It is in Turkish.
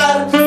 kadar.